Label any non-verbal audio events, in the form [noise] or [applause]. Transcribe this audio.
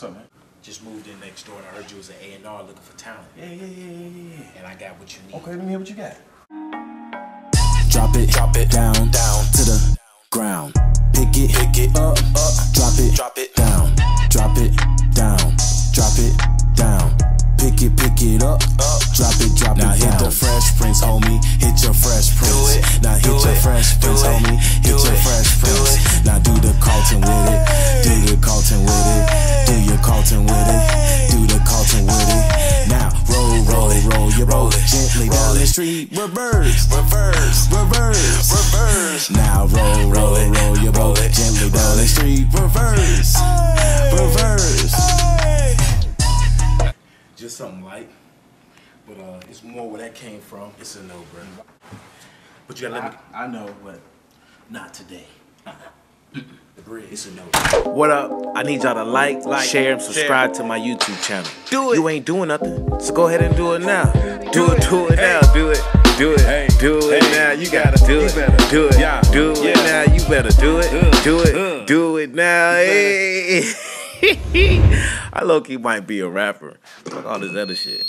What's up, man? Just moved in next door and I heard you was an A&R looking for talent. Yeah, yeah, yeah, yeah, yeah. And I got what you need. Okay, let me hear what you got. Drop it, drop it down, down to the ground. Pick it, pick it up, up. Drop it, drop it down, drop it down, drop it down. Pick it, pick it up, up. Drop it, drop now it down. Now hit the Fresh Prince, homie. Hit your Fresh Prince. Do it, now hit your it, Fresh Prince, homie. Roll, roll, roll your boat gently down the street. Reverse, reverse, reverse, reverse. Now roll, roll, roll your boat gently down the street. Reverse, reverse. Just something light. But uh, it's more where that came from. It's a no, bro. But you gotta let me. I, I know, but not today. [laughs] The bridge. It's a no. What up? I need y'all to like, like share, and subscribe to my YouTube channel. Do it. You ain't doing nothing, so go ahead and do it now. Do it, do it now. Do it. Do it, hey, do it hey, now. You gotta do it. Do it, yeah, do it yeah. now. You better do it. Uh. Do it, uh. do it now. Hey. [laughs] I low key might be a rapper. Fuck all this other shit.